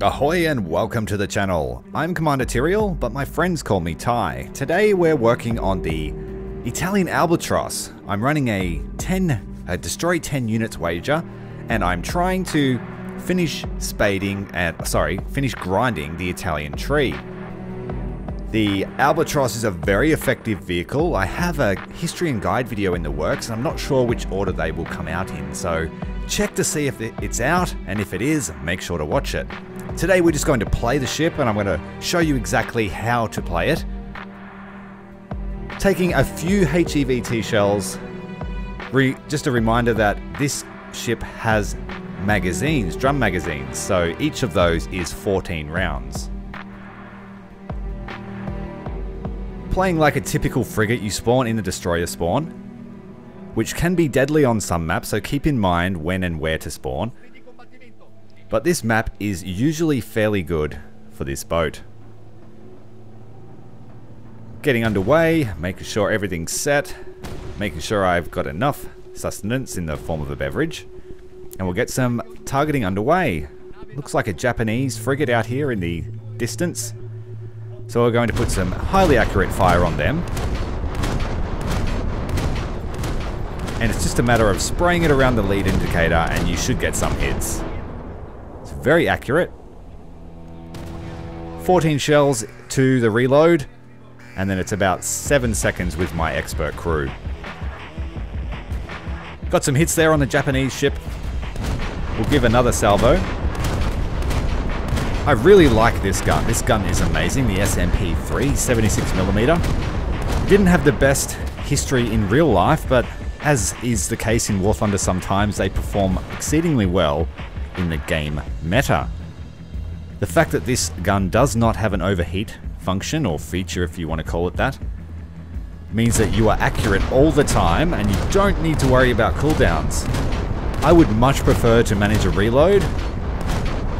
Ahoy and welcome to the channel. I'm Commander Tyrael, but my friends call me Ty. Today we're working on the Italian Albatros. I'm running a 10, a destroy 10 units wager, and I'm trying to finish spading and, sorry, finish grinding the Italian tree. The Albatros is a very effective vehicle. I have a history and guide video in the works, and I'm not sure which order they will come out in, so check to see if it's out, and if it is, make sure to watch it. Today we're just going to play the ship and I'm going to show you exactly how to play it. Taking a few HEVT shells, just a reminder that this ship has magazines, drum magazines, so each of those is 14 rounds. Playing like a typical frigate, you spawn in the destroyer spawn, which can be deadly on some maps, so keep in mind when and where to spawn. But this map is usually fairly good for this boat. Getting underway, making sure everything's set, making sure I've got enough sustenance in the form of a beverage, and we'll get some targeting underway. Looks like a Japanese frigate out here in the distance. So we're going to put some highly accurate fire on them. And it's just a matter of spraying it around the lead indicator and you should get some hits. Very accurate. 14 shells to the reload, and then it's about 7 seconds with my expert crew. Got some hits there on the Japanese ship. We'll give another salvo. I really like this gun. This gun is amazing, the SMP-3 76mm. Didn't have the best history in real life, but as is the case in War Thunder sometimes, they perform exceedingly well in the game meta. The fact that this gun does not have an overheat function, or feature if you want to call it that, means that you are accurate all the time and you don't need to worry about cooldowns. I would much prefer to manage a reload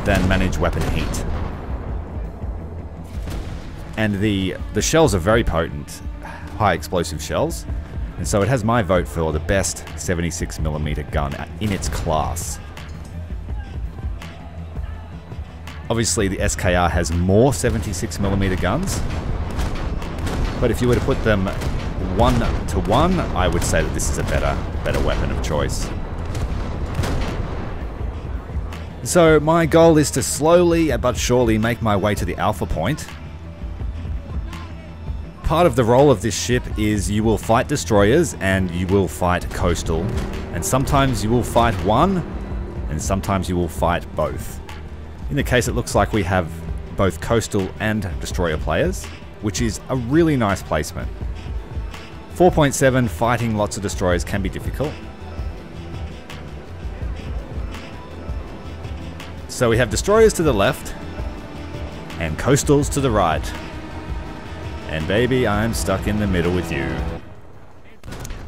than manage weapon heat. And the, the shells are very potent, high explosive shells, and so it has my vote for the best 76mm gun in its class. Obviously, the SKR has more 76mm guns, but if you were to put them one to one, I would say that this is a better, better weapon of choice. So my goal is to slowly but surely make my way to the alpha point. Part of the role of this ship is you will fight destroyers and you will fight coastal. And sometimes you will fight one, and sometimes you will fight both. In the case, it looks like we have both coastal and destroyer players, which is a really nice placement. 4.7 fighting lots of destroyers can be difficult. So we have destroyers to the left and coastals to the right. And baby, I'm stuck in the middle with you.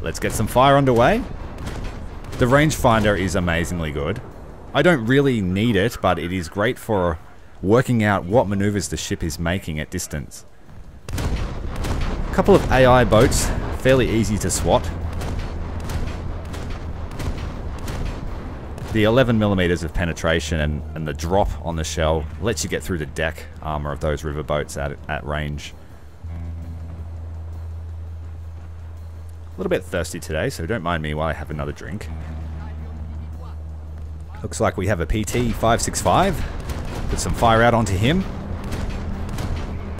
Let's get some fire underway. The rangefinder is amazingly good. I don't really need it, but it is great for working out what maneuvers the ship is making at distance. A couple of AI boats, fairly easy to swat. The 11mm of penetration and, and the drop on the shell lets you get through the deck armor of those river boats at, at range. A little bit thirsty today, so don't mind me while I have another drink. Looks like we have a PT 565. Put some fire out onto him.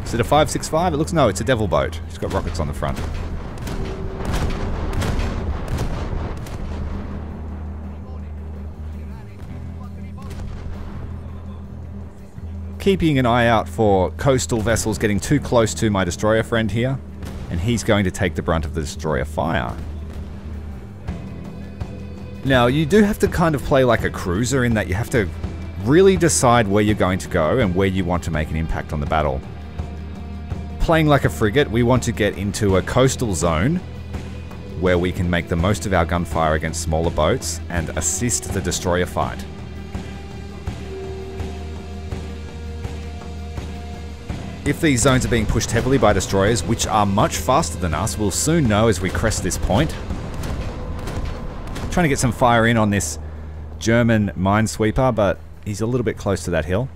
Is it a 565? It looks no, it's a devil boat. It's got rockets on the front. Keeping an eye out for coastal vessels getting too close to my destroyer friend here, and he's going to take the brunt of the destroyer fire. Now, you do have to kind of play like a cruiser in that you have to really decide where you're going to go and where you want to make an impact on the battle. Playing like a frigate, we want to get into a coastal zone where we can make the most of our gunfire against smaller boats and assist the destroyer fight. If these zones are being pushed heavily by destroyers, which are much faster than us, we'll soon know as we crest this point Trying to get some fire in on this German minesweeper, but he's a little bit close to that hill.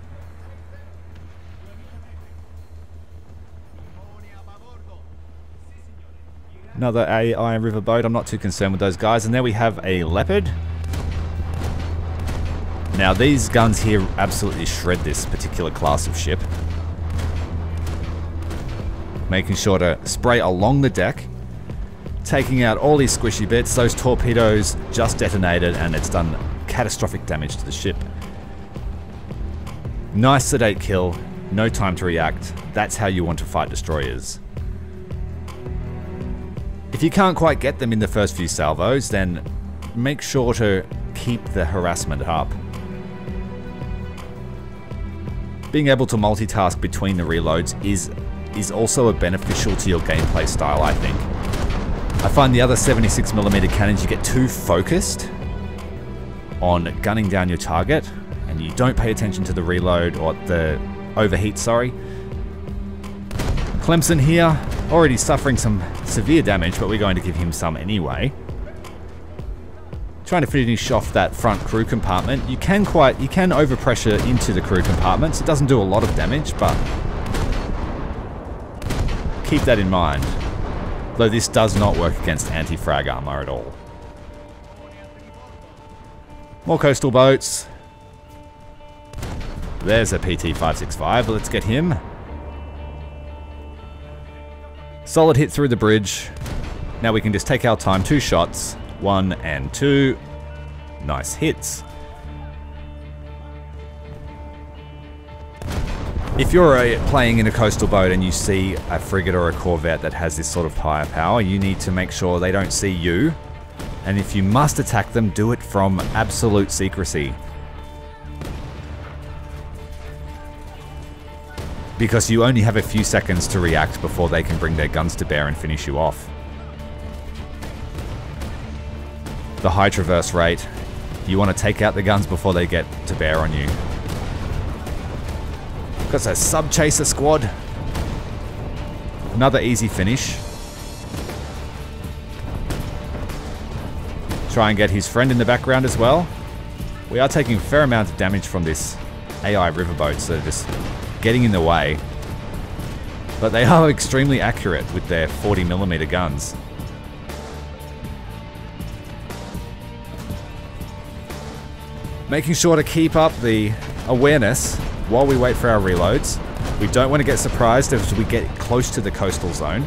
Another AI river boat. I'm not too concerned with those guys. And there we have a Leopard. Now these guns here absolutely shred this particular class of ship. Making sure to spray along the deck Taking out all these squishy bits. Those torpedoes just detonated and it's done catastrophic damage to the ship. Nice sedate kill. No time to react. That's how you want to fight destroyers. If you can't quite get them in the first few salvos, then make sure to keep the harassment up. Being able to multitask between the reloads is is also a beneficial to your gameplay style, I think. I find the other 76mm cannons, you get too focused on gunning down your target, and you don't pay attention to the reload or the overheat, sorry. Clemson here, already suffering some severe damage, but we're going to give him some anyway. Trying to finish off that front crew compartment. You can quite, you can overpressure into the crew compartments. It doesn't do a lot of damage, but keep that in mind. Though this does not work against anti-frag armor at all. More coastal boats. There's a PT-565. Let's get him. Solid hit through the bridge. Now we can just take our time. Two shots. One and two. Nice hits. If you're a, playing in a coastal boat and you see a frigate or a corvette that has this sort of firepower, you need to make sure they don't see you. And if you must attack them, do it from absolute secrecy. because you only have a few seconds to react before they can bring their guns to bear and finish you off. The high traverse rate, you want to take out the guns before they get to bear on you. Got a sub chaser squad. Another easy finish. Try and get his friend in the background as well. We are taking a fair amount of damage from this AI riverboat, so just getting in the way. But they are extremely accurate with their 40mm guns. Making sure to keep up the awareness while we wait for our reloads. We don't want to get surprised as we get close to the coastal zone.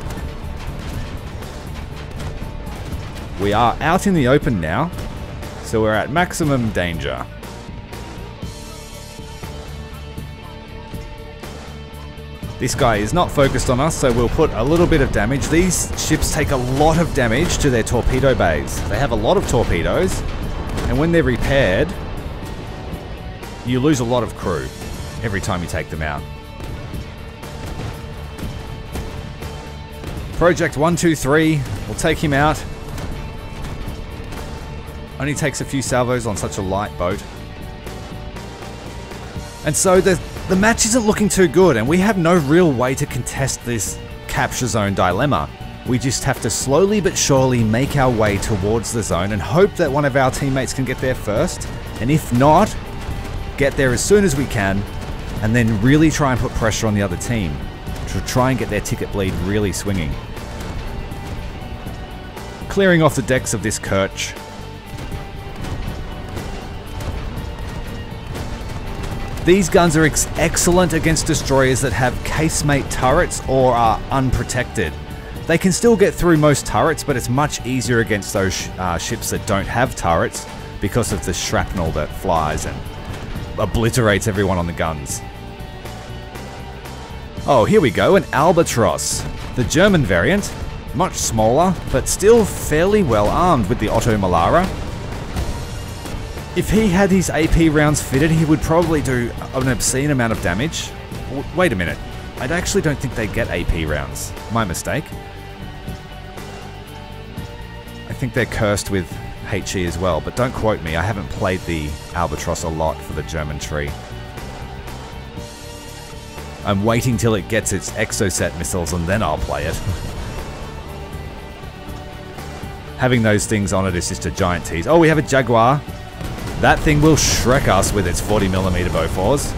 We are out in the open now, so we're at maximum danger. This guy is not focused on us, so we'll put a little bit of damage. These ships take a lot of damage to their torpedo bays. They have a lot of torpedoes, and when they're repaired, you lose a lot of crew every time you take them out. Project 123, we'll take him out. Only takes a few salvos on such a light boat. And so the the match isn't looking too good, and we have no real way to contest this capture zone dilemma. We just have to slowly but surely make our way towards the zone and hope that one of our teammates can get there first, and if not, get there as soon as we can, and then really try and put pressure on the other team to try and get their ticket bleed really swinging. Clearing off the decks of this Kerch These guns are ex excellent against destroyers that have casemate turrets or are unprotected. They can still get through most turrets, but it's much easier against those sh uh, ships that don't have turrets because of the shrapnel that flies and obliterates everyone on the guns. Oh, here we go, an Albatros. The German variant, much smaller, but still fairly well armed with the OTO Melara. If he had his AP rounds fitted, he would probably do an obscene amount of damage. W wait a minute. I actually don't think they get AP rounds. My mistake. I think they're cursed with HE as well, but don't quote me. I haven't played the Albatros a lot for the German tree. I'm waiting till it gets its exocet missiles and then I'll play it. Having those things on it is just a giant tease. Oh, we have a Jaguar. That thing will shrek us with its 40mm Bofors.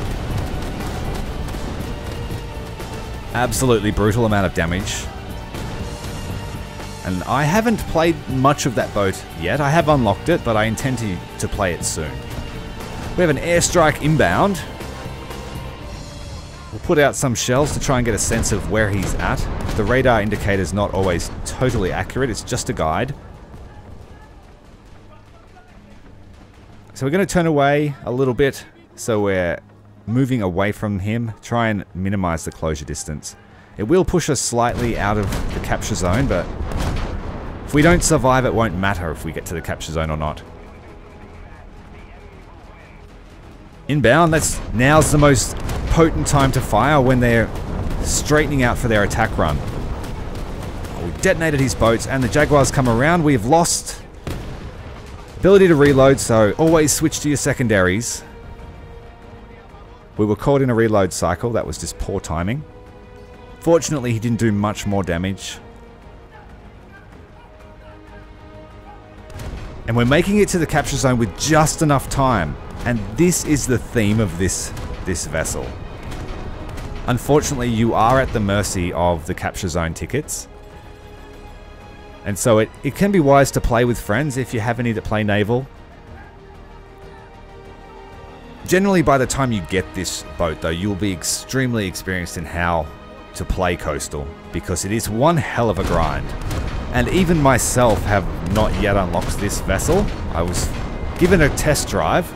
Absolutely brutal amount of damage. and I haven't played much of that boat yet. I have unlocked it, but I intend to, to play it soon. We have an airstrike inbound. We'll put out some shells to try and get a sense of where he's at. The radar indicator is not always totally accurate, it's just a guide. So we're going to turn away a little bit so we're moving away from him, try and minimize the closure distance. It will push us slightly out of the capture zone, but if we don't survive, it won't matter if we get to the capture zone or not. Inbound, that's now's the most potent time to fire when they're straightening out for their attack run. Oh, we detonated his boats and the Jaguars come around. We've lost ability to reload, so always switch to your secondaries. We were caught in a reload cycle. That was just poor timing. Fortunately, he didn't do much more damage. And we're making it to the capture zone with just enough time. And this is the theme of this, this vessel. Unfortunately, you are at the mercy of the capture zone tickets. And so it, it can be wise to play with friends if you have any that play naval. Generally, by the time you get this boat, though, you'll be extremely experienced in how to play coastal because it is one hell of a grind. And even myself have not yet unlocked this vessel. I was given a test drive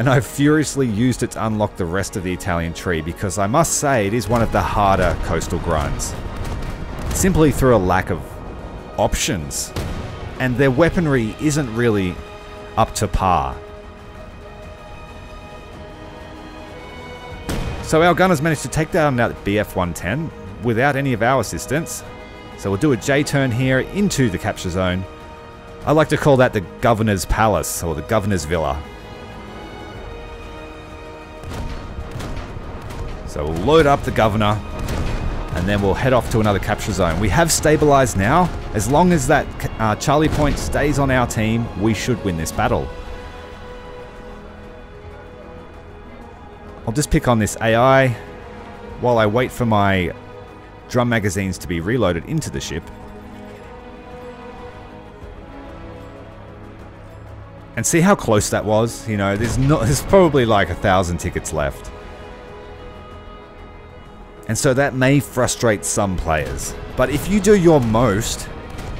and I've furiously used it to unlock the rest of the Italian tree because I must say it is one of the harder coastal grinds. Simply through a lack of options. And their weaponry isn't really up to par. So our gunners managed to take down that BF-110 without any of our assistance. So we'll do a J-turn here into the capture zone. I like to call that the Governor's Palace, or the Governor's Villa. So we'll load up the Governor, and then we'll head off to another capture zone. We have stabilized now. As long as that uh, Charlie Point stays on our team, we should win this battle. I'll just pick on this AI while I wait for my drum magazines to be reloaded into the ship. And see how close that was? You know, there's not there's probably like a thousand tickets left. And so that may frustrate some players. But if you do your most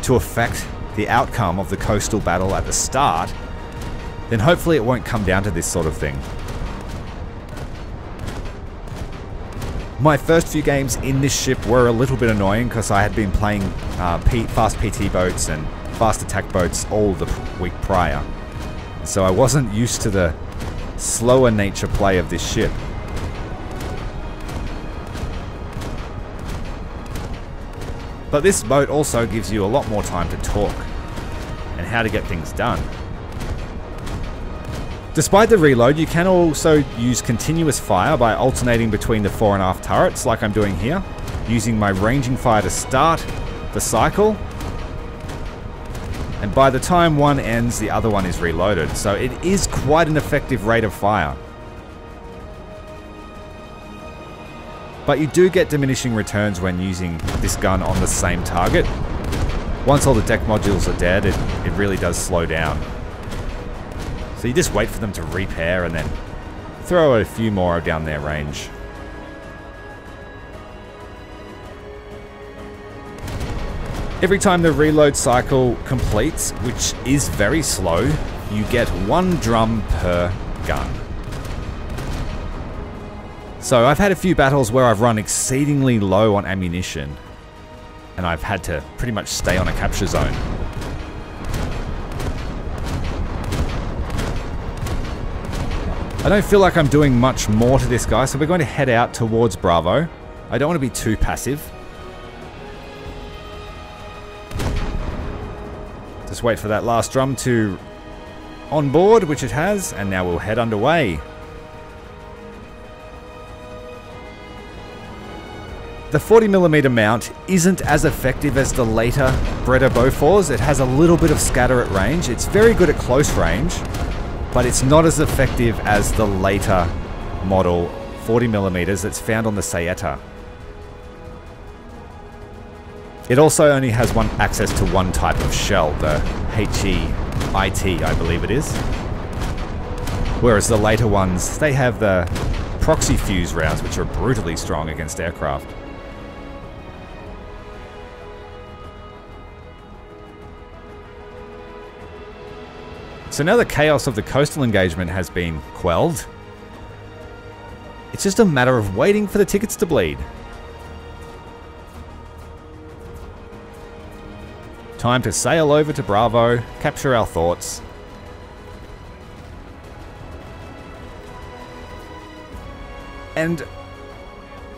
to affect the outcome of the coastal battle at the start, then hopefully it won't come down to this sort of thing. My first few games in this ship were a little bit annoying because I had been playing uh, fast PT boats and fast attack boats all the week prior. So I wasn't used to the slower nature play of this ship. But this boat also gives you a lot more time to talk and how to get things done. Despite the reload, you can also use continuous fire by alternating between the fore and aft turrets like I'm doing here, using my ranging fire to start the cycle. And by the time one ends, the other one is reloaded. So it is quite an effective rate of fire. But you do get diminishing returns when using this gun on the same target. Once all the deck modules are dead, it, it really does slow down. So you just wait for them to repair and then throw a few more down their range. Every time the reload cycle completes, which is very slow, you get one drum per gun. So I've had a few battles where I've run exceedingly low on ammunition, and I've had to pretty much stay on a capture zone. I don't feel like I'm doing much more to this guy, so we're going to head out towards Bravo. I don't want to be too passive. Just wait for that last drum to on board, which it has, and now we'll head underway. The 40mm mount isn't as effective as the later Breda Bofors. It has a little bit of scatter at range. It's very good at close range, but it's not as effective as the later model 40 millimeters that's found on the Saetta. It also only has one access to one type of shell, the HE-IT, I believe it is. Whereas the later ones, they have the proxy fuse rounds, which are brutally strong against aircraft. So now the chaos of the coastal engagement has been quelled. It's just a matter of waiting for the tickets to bleed. Time to sail over to Bravo, capture our thoughts. And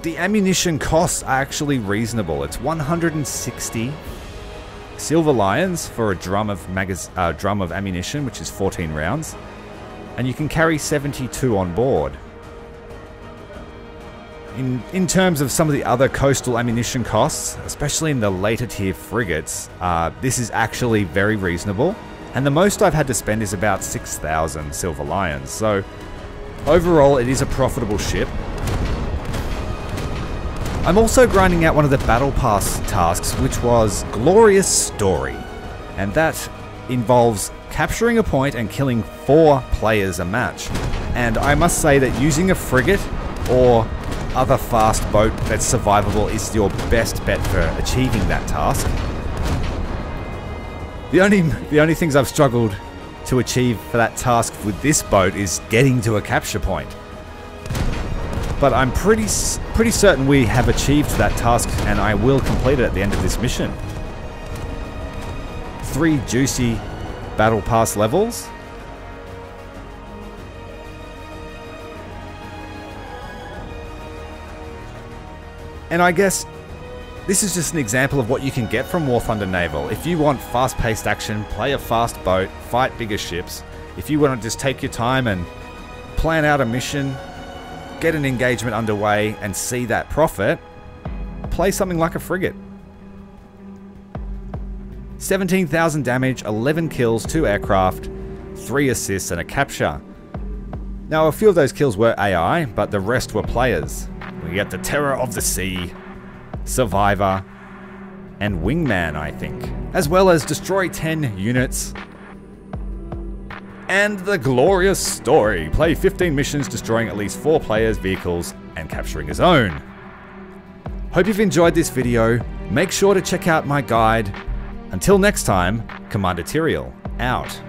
the ammunition costs are actually reasonable. It's 160 silver lions for a drum of uh, drum of ammunition, which is 14 rounds, and you can carry 72 on board. In, in terms of some of the other coastal ammunition costs, especially in the later tier frigates, uh, this is actually very reasonable. And the most I've had to spend is about 6,000 Silver Lions. So overall, it is a profitable ship. I'm also grinding out one of the Battle Pass tasks, which was Glorious Story. And that involves capturing a point and killing four players a match. And I must say that using a frigate or other fast boat that's survivable is your best bet for achieving that task. The only, the only things I've struggled to achieve for that task with this boat is getting to a capture point. But I'm pretty, pretty certain we have achieved that task and I will complete it at the end of this mission. Three juicy battle pass levels And I guess this is just an example of what you can get from War Thunder Naval. If you want fast paced action, play a fast boat, fight bigger ships, if you want to just take your time and plan out a mission, get an engagement underway, and see that profit, play something like a frigate. 17,000 damage, 11 kills, 2 aircraft, 3 assists, and a capture. Now, a few of those kills were AI, but the rest were players. We get the Terror of the Sea, Survivor, and Wingman, I think. As well as destroy 10 units. And the glorious story. Play 15 missions destroying at least 4 players' vehicles and capturing his own. Hope you've enjoyed this video. Make sure to check out my guide. Until next time, Commander Tyrael, out.